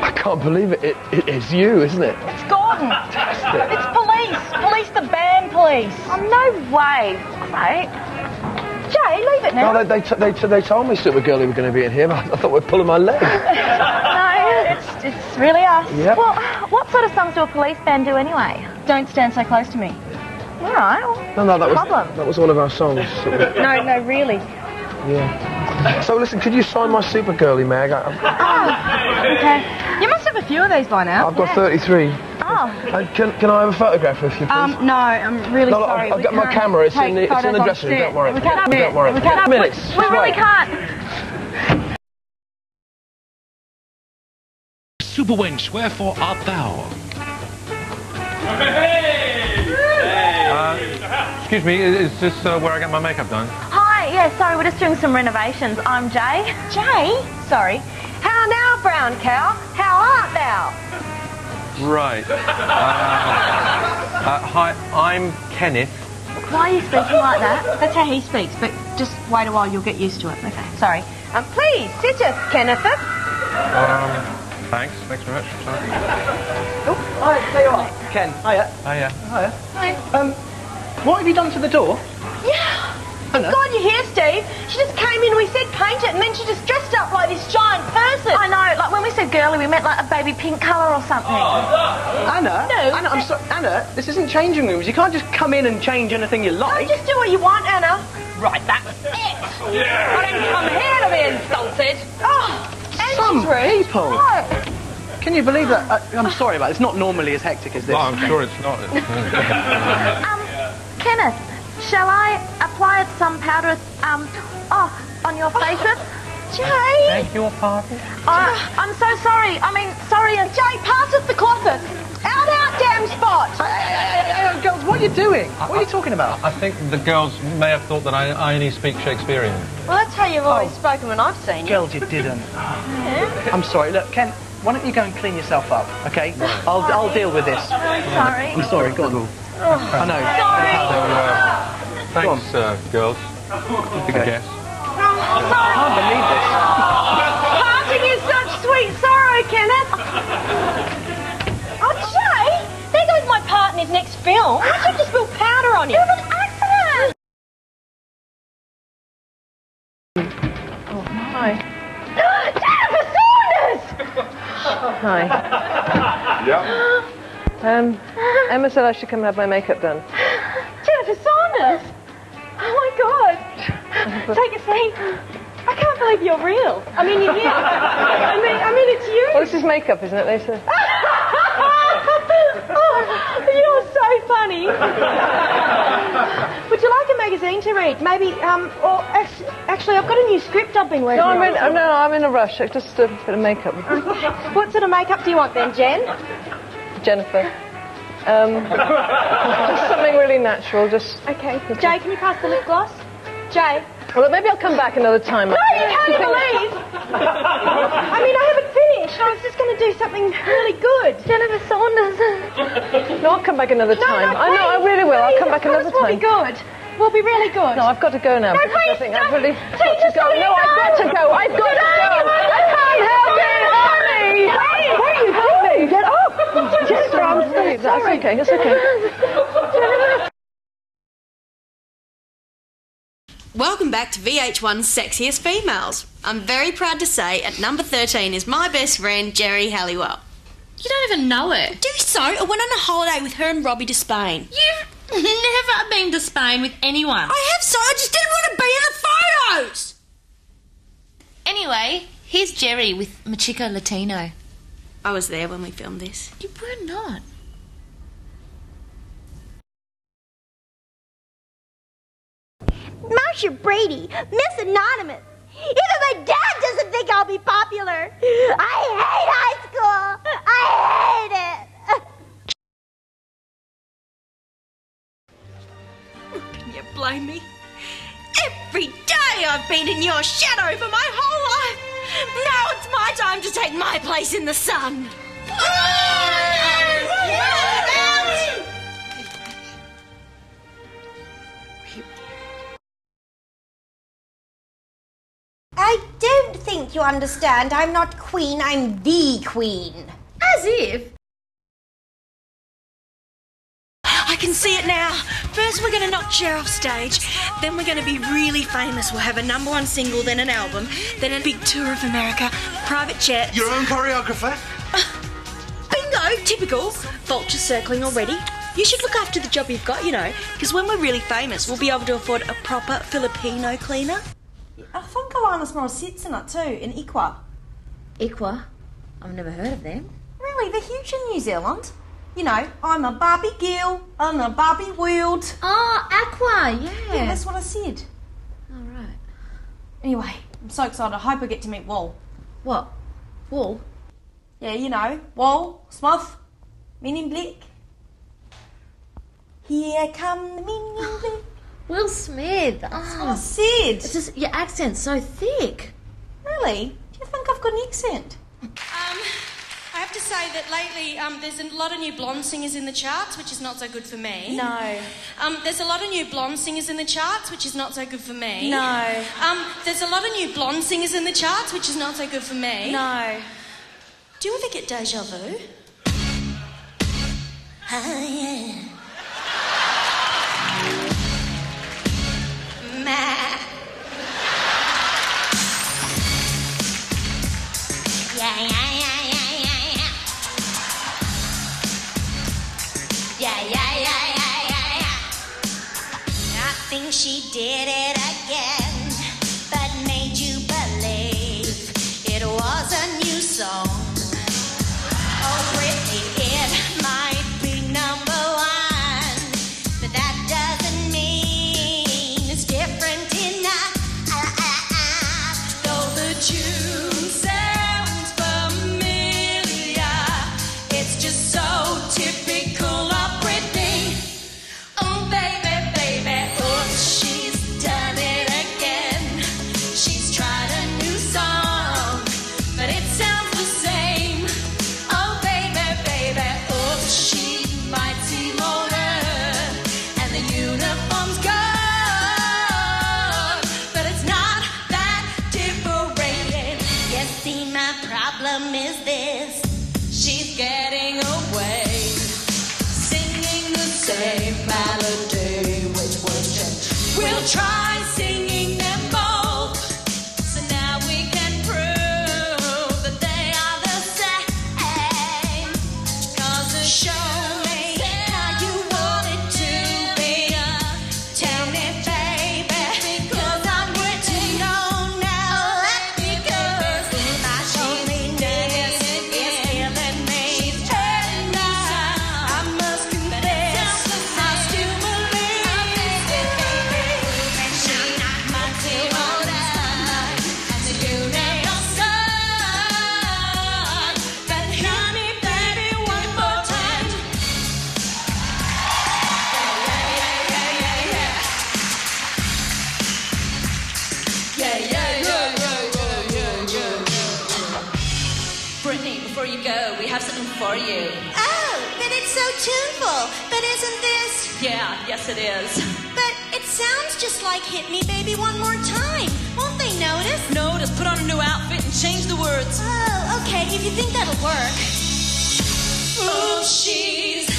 I can't believe it. It, it is you, isn't it? It's Gordon. Fantastic. It's police. Police, the band police. Oh, no way. Great. Jay, leave it now. No, they, they, t- they, t- they told me SuperGirly were going to be in here, but I thought we were pulling my leg. No, It's, it's really us. Yep. Well, what sort of songs do a police band do anyway? Don't stand so close to me. All right. Well, No, no, that was Problem. that was one of our songs. No, no, really. yeah. So listen, could you sign my SuperGirly mag? I, Okay. You must have a few of these by now. I've got 33. oh, Uh, can, can I have a photograph with you, please? Um, no, I'm really no, no, sorry. I've, I've got my camera. It's in the, it's in photos the on dressing room. set. Don't worry. We can't Don't worry. We can't minutes. we really Right. can't. Super wench, wherefore art thou? Excuse me, is this uh, where I get my makeup done? Hi. Yeah. Sorry, we're just doing some renovations. I'm Jay. Jay? Sorry. How now, brown cow? How art thou? Right. Uh, uh, hi, I'm Kenneth. Why are you speaking like that? That's how he speaks, but just wait a while, you'll get used to it. Okay. Sorry. Um, please, sit us, Kenneth. Um, thanks, thanks very much. Sorry. Oh, Hi, tell you what, Ken. Hiya. Hiya. yeah. Hiya. Um, what have you done to the door? Yeah. God, you're here, Steve. She just came in, and we said paint it, and then she just dressed up like this giant person. I know. Like when we said girly, we meant like a baby pink colour or something. Anna? No. Anna, I'm sorry. Anna, this isn't changing rooms. You can't just come in and change anything you Oh, like. just do what you want, Anna. Right, that's it. I don't come here to be insulted. Oh, and Some she's people. Oh. Can you believe that? Uh, I'm sorry about it. It's not normally as hectic as this. Well, I'm sure it's not. Um, Kenneth, shall I apply some powder? Um, oh, on your faces? Jay. Beg your pardon? Oh, I'm so sorry. I mean, sorry. And Jay, pass us the clothes. Out, out, damn spot. Hey, hey, hey, hey, hey, girls, what are you doing? What are you talking about? I think the girls may have thought that I, I only speak Shakespearean. Well, that's how you've always Oh. spoken when I've seen you. Girls, you didn't. I'm sorry. Look, Ken, why don't you go and clean yourself up, okay? I'll, I'll deal with this. I'm sorry. I'm sorry. Go on. I know. So, uh, thanks, uh, girls. I guess. I can't believe this. Parting is such sweet sorrow, Kenneth. Oh, Jay, there goes my part in his next film. I should just spill powder on you. It was an accident. Oh, hi. Jennifer Saunders! Hi. Yeah. Um, Emma said I should come and have my makeup done. Take a seat. I can't believe you're real. I mean, you're here. I mean, I mean, it's you. Well, this is makeup, isn't it? Lisa? oh, you're so funny. Would you like a magazine to read? Maybe, um, or actually, I've got a new script I've been working No, I'm on. in, oh, no, I'm in a rush. Just a bit of makeup. What sort of makeup do you want then, Jen? Jennifer. Um, just something really natural. Just. Okay. Jay, can you pass the lip gloss? Jay. Well, maybe I'll come back another time. No, you can't leave. I mean, I haven't finished. I was just going to do something really good. Jennifer Saunders. No, I'll come back another No, time. no, I know, I really will. I'll come back another We'll time. be good. We'll be really good. No, I've got to go now. No, because I please, think. I've really got to go. No, I've got to go. I've got to go. I can't help it. Hey, what are you Help me. doing? Get up. Jennifer, I'm sorry. That's okay. That's okay. Welcome back to VH1's Sexiest Females. I'm very proud to say at number 13 is my best friend, Geri Halliwell. You don't even know it. Do so? I went on a holiday with her and Robbie to Spain. You've never been to Spain with anyone. I have so, I just didn't want to be in the photos! Anyway, here's Geri with Mi Chico Latino. I was there when we filmed this. You were not. Marcia Brady, Miss Anonymous. Even my dad doesn't think I'll be popular. I hate high school. I hate it. Can you blame me? Every day I've been in your shadow for my whole life. Now it's my time to take my place in the sun. I don't think you understand. I'm not queen, I'm the queen. As if. I can see it now. First, we're going to knock Cher off stage. Then, we're going to be really famous. We'll have a number one single, then an album, then a big tour of America, private jets. Your own choreographer? Bingo! Typical. Vulture circling already. You should look after the job you've got, you know, because when we're really famous, we'll be able to afford a proper Filipino cleaner. I think Alanis Morissette's in it too, in Iqua. Iqua? I've never heard of them. Really, they're huge in New Zealand. You know, I'm a Barbie Gill on a Barbie World. Oh, Aqua, yeah. Yeah, that's what I said. All right. Anyway, I'm so excited. I hope I get to meet Wall. What? Wool? Yeah, you know, Wall, Smith, Men in Black. Here come the Men in Black. Will Smith. That's Oh, what I said. it's just your accent's so thick. Really? Do you think I've got an accent? Um, I have to say that lately um, there's a lot of new blonde singers in the charts, which is not so good for me. No. Um, there's a lot of new blonde singers in the charts, which is not so good for me. No. Um, there's a lot of new blonde singers in the charts, which is not so good for me. No. Do you ever get deja vu? Ah, yeah. She did it again, you go, we have something for you. Oh, but it's so tuneful. But isn't this? Yeah, yes it is. But it sounds just like Hit Me Baby One More Time. Won't they notice? Notice, put on a new outfit and change the words. Oh, okay, if you think that'll work. Oh, she's